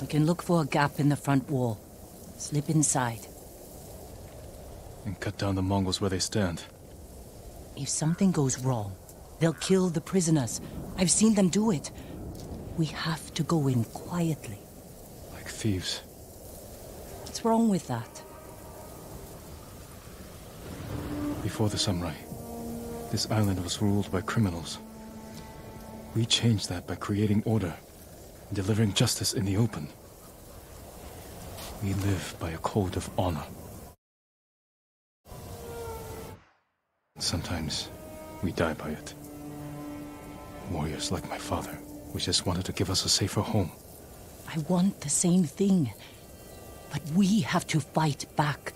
We can look for a gap in the front wall. Slip inside. And cut down the Mongols where they stand. If something goes wrong, they'll kill the prisoners. I've seen them do it. We have to go in quietly. Like thieves. What's wrong with that? Before the samurai, this island was ruled by criminals. We changed that by creating order delivering justice in the open. We live by a code of honor. Sometimes we die by it. Warriors like my father, we just wanted to give us a safer home. I want the same thing. But we have to fight back.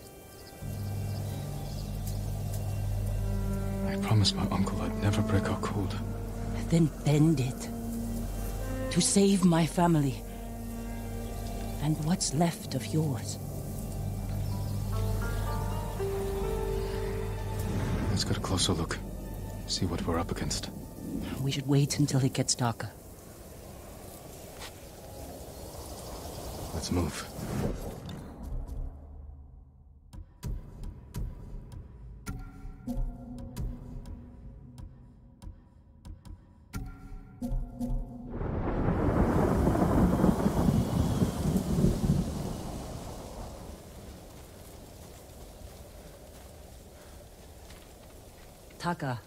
I promised my uncle I'd never break our code. Then bend it. To save my family. And what's left of yours. Let's get a closer look. See what we're up against. We should wait until it gets darker. Let's move. Taka.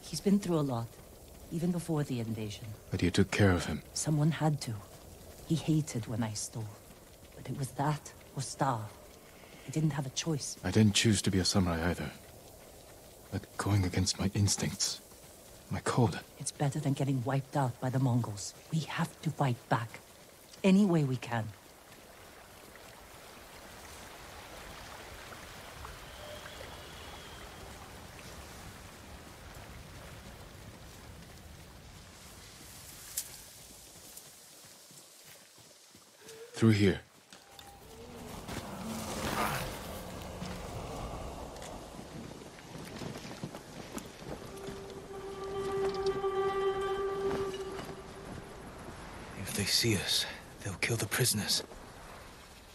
He's been through a lot. Even before the invasion. But you took care of him. Someone had to. He hated when I stole. But it was that or starve. He didn't have a choice. I didn't choose to be a samurai either. But going against my instincts, my code. It's better than getting wiped out by the Mongols. We have to fight back. Any way we can. Through here. If they see us, they'll kill the prisoners.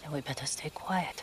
Then we better stay quiet.